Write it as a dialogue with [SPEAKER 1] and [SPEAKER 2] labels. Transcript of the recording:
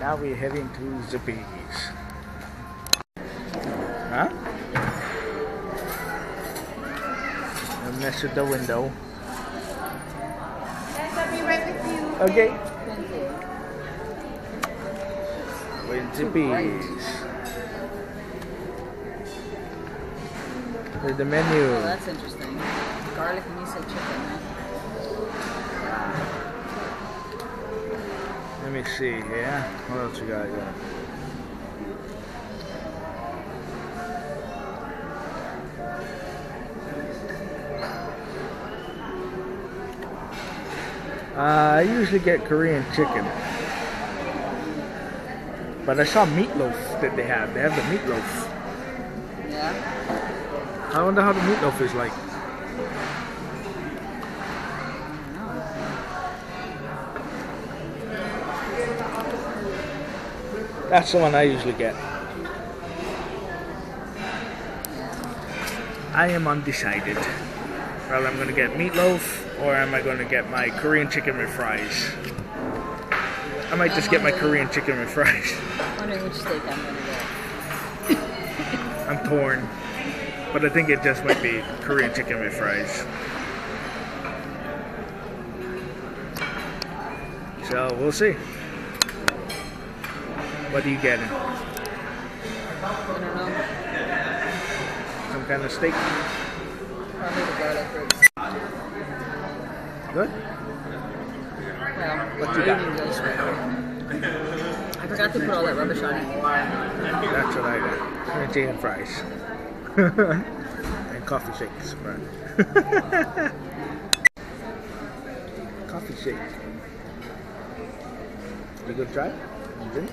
[SPEAKER 1] now we're heading to Zippy's. Huh? Don't mess with the window.
[SPEAKER 2] Yes, I'll be right with you.
[SPEAKER 1] Okay.
[SPEAKER 3] Thank you.
[SPEAKER 1] We're in
[SPEAKER 3] Too bright.
[SPEAKER 1] Zippy's. Here's the menu.
[SPEAKER 3] Oh, that's interesting. Garlic miso chicken.
[SPEAKER 1] Let me see here. What else you got here? Uh, I usually get Korean chicken. But I saw meatloaf that they have. They have the meatloaf.
[SPEAKER 3] Yeah.
[SPEAKER 1] I wonder how the meatloaf is like. That's the one I usually get. I am undecided. Well, I'm gonna get meatloaf, or am I gonna get my Korean chicken with fries? I might just get my Korean chicken with fries.
[SPEAKER 3] Wondering which steak I'm gonna get.
[SPEAKER 1] I'm torn, but I think it just might be Korean chicken with fries. So we'll see. What are you getting?
[SPEAKER 3] I don't know.
[SPEAKER 1] Some kind of steak?
[SPEAKER 3] Probably the garlic ribs.
[SPEAKER 1] Good.
[SPEAKER 3] Well,
[SPEAKER 1] What you
[SPEAKER 3] I
[SPEAKER 1] got?
[SPEAKER 3] I forgot to put all that rubbish on it.
[SPEAKER 1] That's what I got. Korean chicken fries. and coffee shakes. Right. coffee shake. You gonna try it? You drink?